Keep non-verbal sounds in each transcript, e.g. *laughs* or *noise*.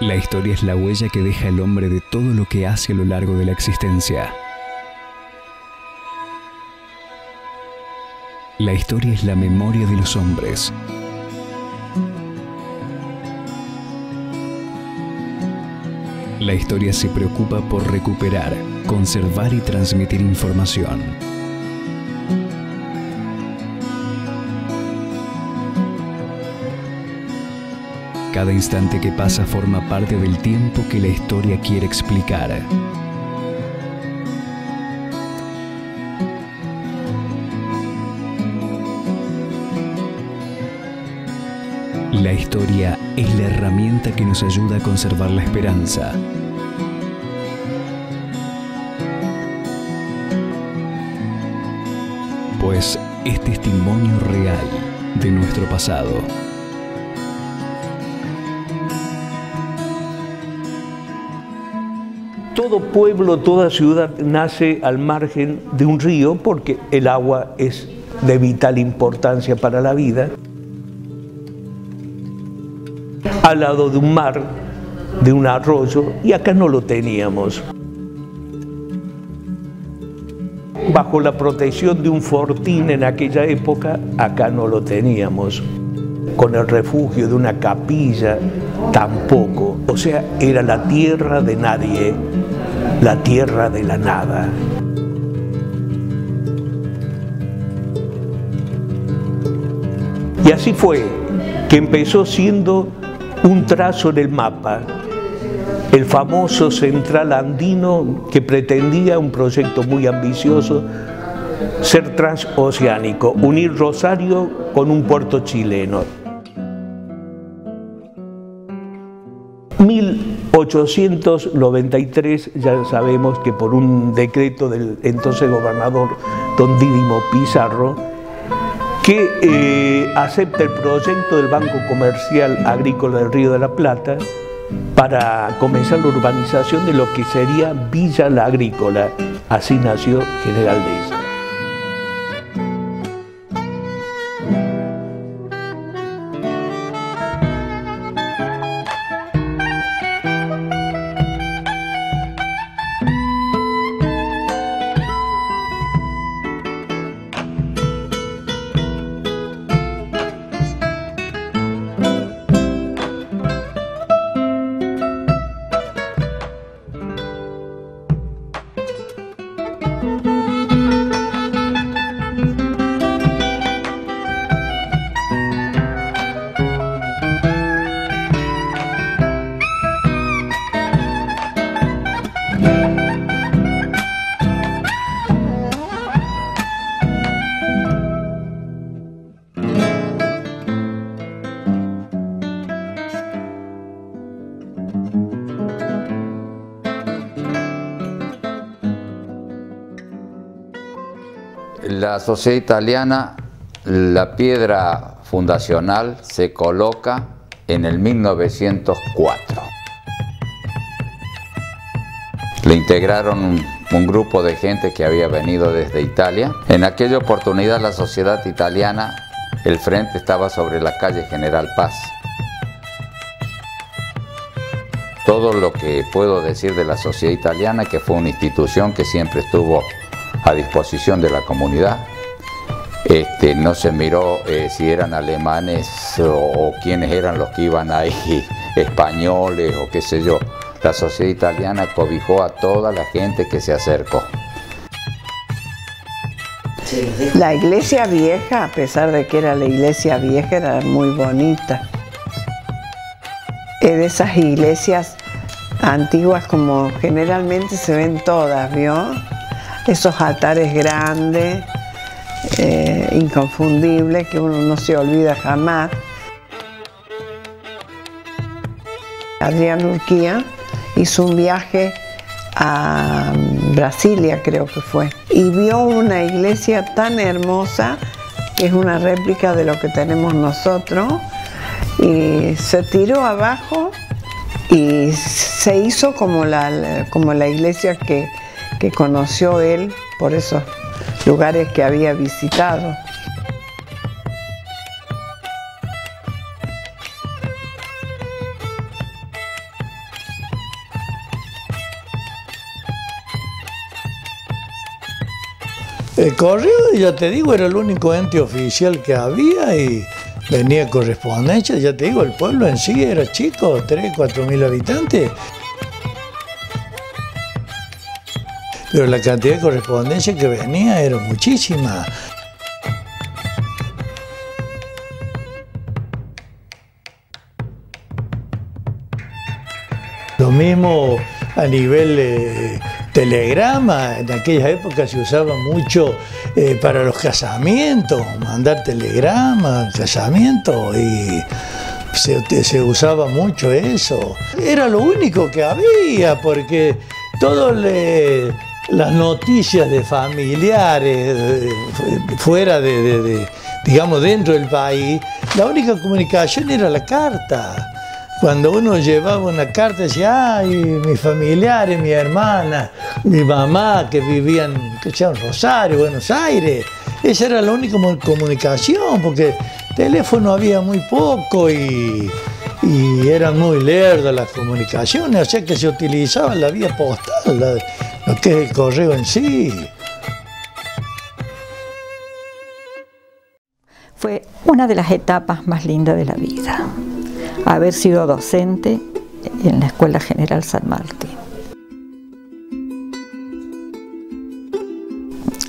La historia es la huella que deja el hombre de todo lo que hace a lo largo de la existencia. La historia es la memoria de los hombres. La historia se preocupa por recuperar, conservar y transmitir información. Cada instante que pasa forma parte del tiempo que la historia quiere explicar. La historia es la herramienta que nos ayuda a conservar la esperanza. Pues es testimonio real de nuestro pasado. Pueblo, toda ciudad nace al margen de un río porque el agua es de vital importancia para la vida. Al lado de un mar, de un arroyo, y acá no lo teníamos. Bajo la protección de un fortín en aquella época, acá no lo teníamos. Con el refugio de una capilla, tampoco. O sea, era la tierra de nadie, la tierra de la nada. Y así fue que empezó siendo un trazo en el mapa, el famoso central andino que pretendía un proyecto muy ambicioso, ser transoceánico, unir Rosario con un puerto chileno. 1893 ya sabemos que por un decreto del entonces gobernador don Dídimo Pizarro, que eh, acepta el proyecto del Banco Comercial Agrícola del Río de la Plata para comenzar la urbanización de lo que sería Villa la Agrícola. Así nació General Dehesa. La sociedad italiana, la piedra fundacional se coloca en el 1904. Le integraron un, grupo de gente que había venido desde Italia. En aquella oportunidad la sociedad italiana, el frente estaba sobre la calle General Paz. Todo lo que puedo decir de la sociedad italiana, que fue una institución que siempre estuvo a disposición de la comunidad. Este, no se miró eh, si eran alemanes o, quiénes eran los que iban ahí, *laughs* españoles o qué sé yo. La sociedad italiana cobijó a toda la gente que se acercó. La iglesia vieja, a pesar de que era la iglesia vieja, era muy bonita. Es de esas iglesias antiguas como generalmente se ven todas, ¿vio? Esos altares grandes, eh, inconfundibles, que uno no se olvida jamás. Adrián Urquía hizo un viaje a Brasilia, creo que fue, y vio una iglesia tan hermosa, que es una réplica de lo que tenemos nosotros, y se tiró abajo y se hizo como la, como la iglesia que, que conoció él por esos lugares que había visitado. El correo, ya te digo, era el único ente oficial que había y venía correspondencia, ya te digo, el pueblo en sí era chico, 3, 4 mil habitantes. Pero la cantidad de correspondencia que venía era muchísima. Lo mismo a nivel eh, telegrama, en aquella época se usaba mucho eh, para los casamientos, mandar telegramas, casamientos, y se, se, usaba mucho eso. Era lo único que había, porque todas las noticias de familiares fuera de, digamos, dentro del país, la única comunicación era la carta. Cuando uno llevaba una carta decía, ay, mis familiares, mi hermana, mi mamá que vivían, que en Rosario, Buenos Aires, esa era la única comunicación, porque teléfono había muy poco y, eran muy lerdas las comunicaciones, o sea que se utilizaba la vía postal, que el correo en sí. Fue una de las etapas más lindas de la vida haber sido docente en la Escuela General San Martín.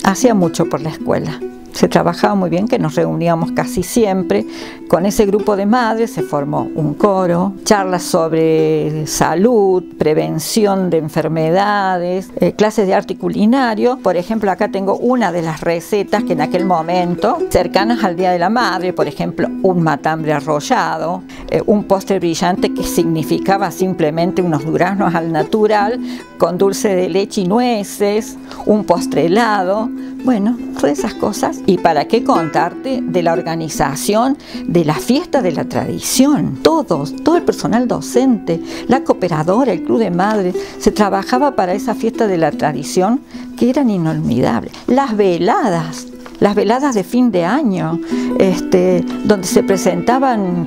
Hacía mucho por la escuela se trabajaba muy bien, que nos reuníamos casi siempre. Con ese grupo de madres se formó un coro, charlas sobre salud, prevención de enfermedades, eh, clases de arte culinario. Por ejemplo, acá tengo una de las recetas que en aquel momento, cercanas al Día de la Madre, por ejemplo, un matambre arrollado, eh, un postre brillante que significaba simplemente unos duraznos al natural, con dulce de leche y nueces, un postre helado. Bueno, todas esas cosas ¿Y para qué contarte de la organización de la fiesta de la tradición? Todos, todo el personal docente, la cooperadora, el club de madres, se trabajaba para esa fiesta de la tradición que eran inolvidables. Las veladas, las veladas de fin de año, este, donde se presentaban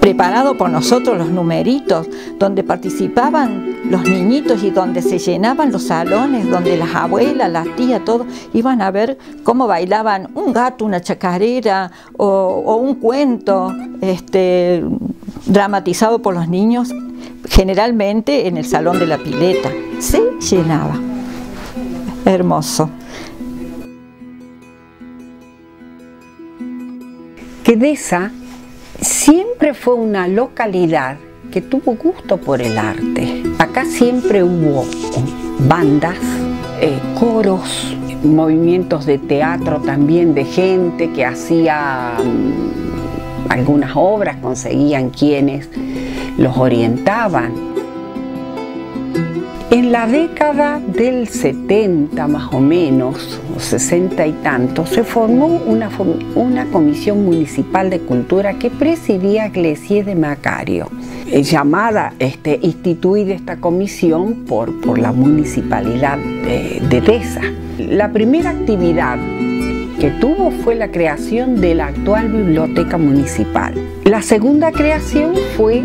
preparado por nosotros los numeritos, donde participaban los niñitos y donde se llenaban los salones, donde las abuelas, las tías, todos iban a ver cómo bailaban un gato, una chacarera o, un cuento este, dramatizado por los niños, generalmente en el salón de la pileta. Se llenaba. Hermoso. Quedesa siempre fue una localidad que tuvo gusto por el arte. Acá siempre hubo bandas, eh, coros, movimientos de teatro también de gente que hacía mm, algunas obras, conseguían quienes los orientaban. En la década del 70 más o menos, o 60 y tanto, se formó una, una comisión municipal de cultura que presidía Glesier de Macario, eh, llamada, este, instituida esta comisión por, por la municipalidad de, de Deza. La primera actividad que tuvo fue la creación de la actual biblioteca municipal. La segunda creación fue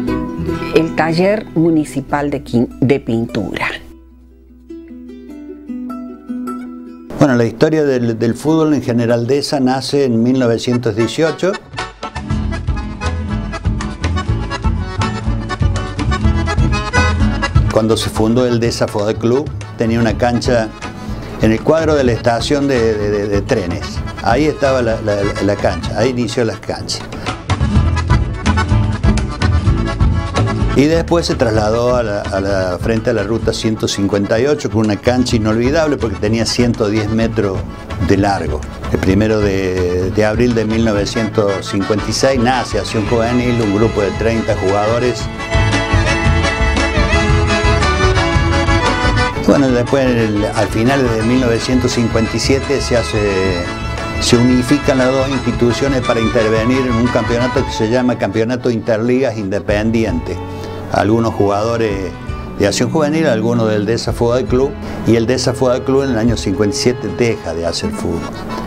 el taller municipal de, pintura. Bueno, la historia del, fútbol en General Deza nace en 1918. Cuando se fundó el Fútbol Club, tenía una cancha en el cuadro de la estación de, trenes. Ahí estaba la, cancha, ahí inició las canchas. Y después se trasladó a frente a la ruta 158 con una cancha inolvidable porque tenía 110 metros de largo. El primero de, abril de 1956 nace Acción Juvenil, un grupo de 30 jugadores. Bueno, después al final de 1957 se hace se unifican las dos instituciones para intervenir en un campeonato que se llama Campeonato Interligas Independiente algunos jugadores de acción juvenil, algunos del Fútbol Club, y el Fútbol Club en el año 57 deja de hacer fútbol.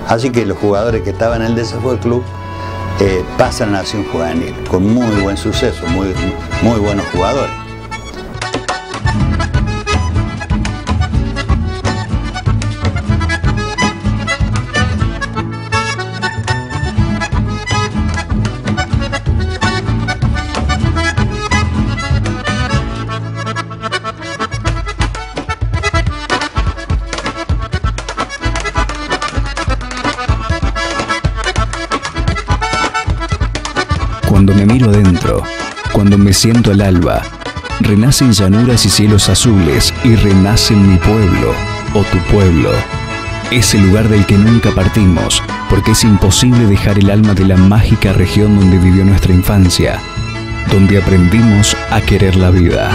Así que los jugadores que estaban en el Deza Fútbol Club eh, pasan a acción juvenil, con muy buen suceso, muy, muy buenos jugadores. Cuando me miro adentro, cuando me siento al alba, renacen llanuras y cielos azules y renacen mi pueblo o tu pueblo. Ese lugar del que nunca partimos, porque es imposible dejar el alma de la mágica región donde vivió nuestra infancia, donde aprendimos a querer la vida.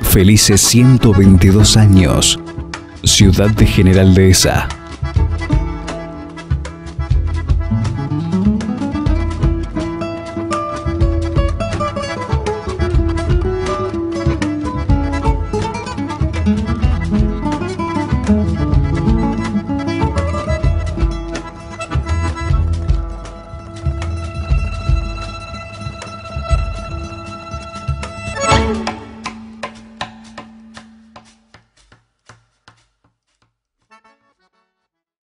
Felices 122 años, Ciudad de General Dehesa.